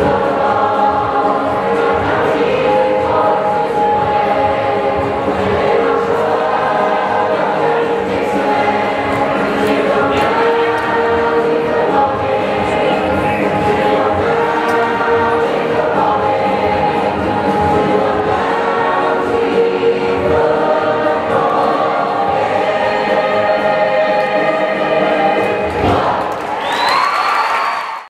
Lord.